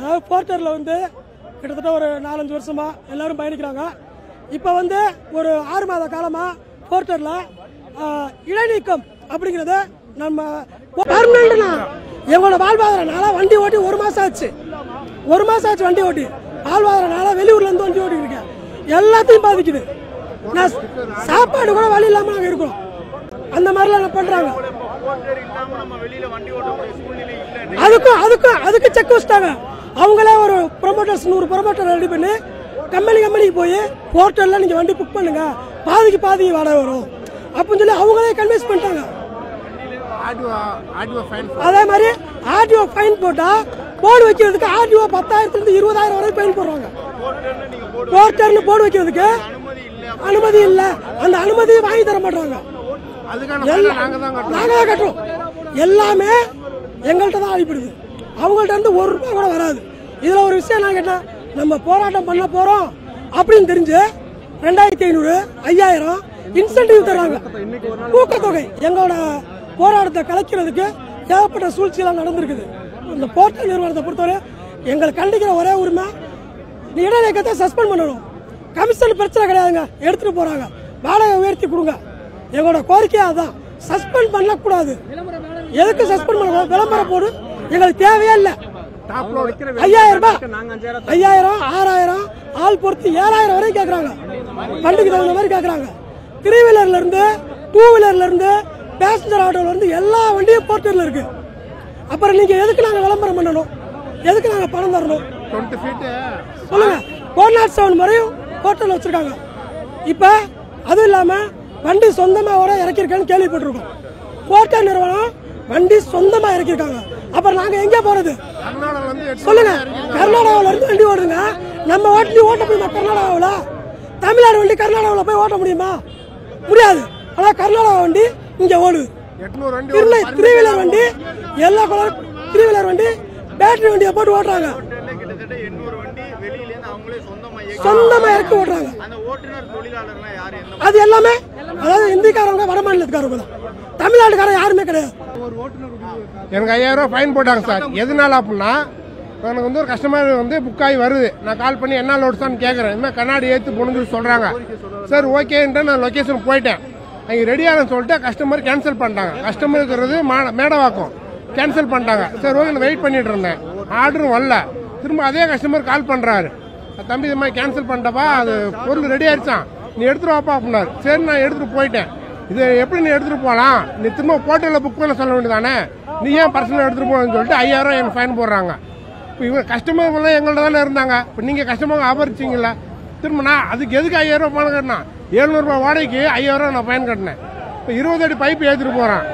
அதாவது போர்ட்டரில் வந்து கிட்டத்தட்ட ஒரு நாலஞ்சு வருஷமா எல்லாரும் பயணிக்கிறாங்க. இப்போ வந்து ஒரு ஆறு மாத காலமாக போர்ட்டரில் இடைநீக்கம் அப்படிங்கிறத நம்ம பர்மனண்ட்னா எங்களோட வாழ்வாதாரனால வண்டி ஓட்டி ஒரு மாதம் ஆச்சு. ஒரு மாதம் ஆச்சு வண்டி ஓட்டி. வாழ்வாதாரனால வெளியூர்லேருந்து வண்டி ஓட்டி இருக்கேன். எல்லாத்தையும் பாதிக்குது. நான் சாப்பாடு கூட வழி இல்லாமல் நாங்கள் இருக்கோம். அந்த மாதிரிலாம் பண்ணுறாங்க போர்ட்டர் இல்லாம நம்ம வெளியில வண்டி ஓட்டக்கூடிய சூழ்நிலை இல்லை அதுக்கும் அதுக்கும் அதுக்கு செக் வச்சிட்டாங்க அவங்களே ஒரு ப்ரொமோட்டர்ஸ் நூறு ப்ரொமோட்டர் ரெடி பண்ணி கம்பெனி கம்பெனிக்கு போய் போர்ட்டலில் நீங்கள் வண்டி புக் பண்ணுங்க. பாதிக்கு பாதி வாடகை வரும். அப்படின்னு சொல்லி அவங்களே கன்வின்ஸ் பண்ணிட்டாங்க. அதே மாதிரி ஆர்டிஓ ஃபைன் போட்டால் போர்டு வைக்கிறதுக்கு ஆர்டிஓ பத்தாயிரத்துலேருந்து இருபதாயிரம் வரை ஃபைன் போடுறாங்க. போர்ட்டர்னு போர்டு வைக்கிறதுக்கு அனுமதி இல்லை. அந்த அனுமதியை வாங்கி தர மாட்டாங்க. நாங்கள் தான் கட்டுறோம். எல்லாமே எங்கள்கிட்ட தான் அடிப்படுது அவங்கள்ட்ட இருந்து ஒரு ரூபா கூட வராது. இதில் ஒரு விஷயம் நான் கேட்டேன் நம்ம போராட்டம் பண்ண போகிறோம் அப்படின்னு தெரிஞ்சு ரெண்டாயிரத்தி ஐநூறு ஐயாயிரம் இன்சென்டிவ் தர்றாங்க. ஊக்கத்தொகை. எங்களோட போராட்டத்தை கலைக்கிறதுக்கு ஏகப்பட்ட சூழ்ச்சியெல்லாம் நடந்திருக்குது. இந்த போர்ட்டல் நிறுவனத்தை பொறுத்தவரை எங்களை கண்டிக்கிற ஒரே உரிமை இடைநீக்கத்தை சஸ்பெண்ட் பண்ணணும். கமிஷன் பிரச்சனை கிடையாதுங்க. எடுத்துகிட்டு போகிறாங்க வாடகை உயர்த்தி கொடுங்க. எங்களோட கோரிக்கை தான் சஸ்பெண்ட் பண்ணக்கூடாது. எதுக்கு சஸ்பெண்ட் பண்ணக்கூடாது விளம்பரம் போடு. எங்களுக்கு தேவையே இல்லை ஐயாயிரம் ரூபாய். ஐயாயிரம் ஆறாயிரம் ஆள் பொறுத்து ஏழாயிரம் வரைக்கும் கேட்குறாங்க வண்டிக்கு தகுந்த மாதிரி கேட்குறாங்க த்ரீ வீலர்ல இருந்து டூ வீலர்ல இருந்து பேசஞ்சர் ஆட்டோல இருந்து எல்லா வண்டியும் போர்ட்டர்ல இருக்கு. அப்புறம் நீங்க எதுக்கு நாங்க விளம்பரம் பண்ணணும்? எதுக்கு நாங்க பணம் தரணும்? சொல்லுங்க. ஃபோர் நாட் செவன் முறையும் போர்ட்டல் வச்சிருக்காங்க. இப்போ அதுவும் இல்லாம வண்டி சொந்தமா கூட இறக்கிருக்கேன்னு கேள்விப்பட்டிருக்கோம். போர்ட்டல் நிறுவனம் வண்டி சொந்தமா இறக்கிருக்காங்க அப்புறம் நாங்க எங்க போறது? சொல்லுங்க. கர்நாடகாவுல இருந்து வண்டி ஓடுங்க நம்ம வண்டி ஓட்ட முடியுமா கர்நாடகாவில்? தமிழ்நாடு வண்டி கர்நாடகாவில் போய் ஓட்ட முடியுமா? முடியாது ஆனா கர்நாடகா வண்டி இங்க ஓடுது. திருநெல் த்ரீ வீலர் வண்டி எல்லா கலர் த்ரீ வீலர் வண்டி பேட்டரி வண்டியை போட்டு ஓட்டுறாங்க. சொந்தமா இறக்கி ஓட்டுறாங்க. அது எல்லாமே அதாவது இந்திக்காரவங்க வட மாநிலத்துக்காரவங்க தான். தமிழ்நாட்டுக்காரன் யாருமே கிடையாது. எனக்கு ஐயாயிரம் ரூபாய் ஃபைன் போட்டாங்க சார். எதனால அப்படின்னா எனக்கு வந்து ஒரு கஸ்டமர் வந்து புக் ஆகி வருது. நான் கால் பண்ணி என்ன லோட்ஸான்னு கேட்குறேன் இனிமேல் கண்ணாடி ஏற்று போகணுன்னு சொல்கிறாங்க சார் ஓகேன்ட்டு நான் லொக்கேஷன் போயிட்டேன். அங்கே ரெடி ஆகணும்னு சொல்லிட்டு கஸ்டமர் கேன்சல் பண்ணிட்டாங்க. கஸ்டமர் இருக்கிறது மா- மேடவாக்கம். கேன்சல் பண்ணிட்டாங்க. சரி ஓகே நான் வெயிட் பண்ணிட்டு இருந்தேன். ஆர்டரும் வரல. திரும்ப அதே கஸ்டமர் கால் பண்ணுறாரு தம்பி இது மாதிரி கேன்சல் பண்ணிட்டப்பா. அது பொருள் ரெடி ஆயிடுச்சான் நீ எடுத்துட்டு வாப்பா அப்படின்னாரு. சரி நான் எடுத்துட்டு போயிட்டேன். இது எப்படி நீ எடுத்துகிட்டு போகலாம் நீ திரும்ப ஹோட்டலில் புக் பண்ண சொல்ல வேண்டியதானே? நீ ஏன் பர்சனல் எடுத்துகிட்டு போகணும்னு சொல்லிட்டு ஐயாயிரம் எனக்கு ஃபைன் போடுறாங்க. இப்போ இவங்க கஸ்டமர்லாம் எங்கள்ட்ட தானே இருந்தாங்க. இப்போ நீங்கள் கஸ்டமர் ஆபரிச்சிங்களா திரும்ப நான் அதுக்கு எதுக்கு ஐயாயிரம் ரூபாய் பணம் கட்டினா? எழுநூறுபா வாடகைக்கு ஐயாயிரம் நான் ஃபைன் கட்டினேன். இப்போ இருபது அடி பைப் ஏற்றிட்டு போகிறேன்